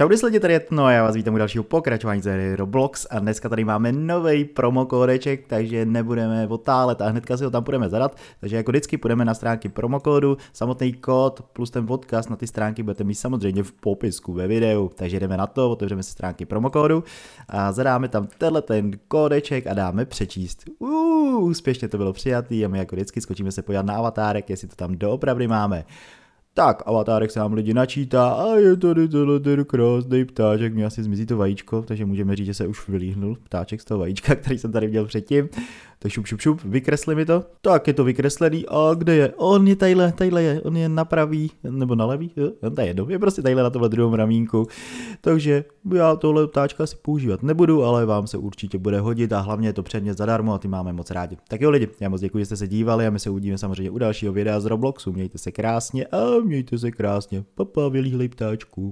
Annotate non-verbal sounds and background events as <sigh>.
Čau lidi, tady je no a já vás vítám u dalšího pokračování ze Roblox a dneska tady máme nový promokódeček, takže nebudeme otálet a hnedka si ho tam budeme zadat, takže jako vždycky půjdeme na stránky promokódu, samotný kód plus ten podcast na ty stránky budete mít samozřejmě v popisku ve videu, takže jdeme na to, otevřeme si stránky promokódu a zadáme tam tenhle ten kódeček a dáme přečíst. Uuu, úspěšně to bylo přijatý a my jako vždycky skočíme se podívat na avatárek, jestli to tam doopravdy máme. Tak, avatárek nám lidi načítá a je tady tenhle ten krásný ptáček, mi asi zmizí to vajíčko, takže můžeme říct, že se už vylíhnul ptáček z toho vajíčka, <laughs> který jsem tady měl předtím. Tak šup, šup, šup, vykresli mi to. Tak je to vykreslený a kde je? On je tadyhle, tadyhle je, on je na pravý, nebo na levý, on je jedno, je prostě tadyhle na tomhle druhém ramínku. Takže já tohle ptáčka si používat nebudu, ale vám se určitě bude hodit a hlavně je to předmět zadarmo a ty máme moc rádi. Tak jo lidi, já moc děkuji, že jste se dívali a my se uvidíme samozřejmě u dalšího videa z Robloxu. Mějte se krásně a mějte se krásně. Papa, vylíhlej ptáčku.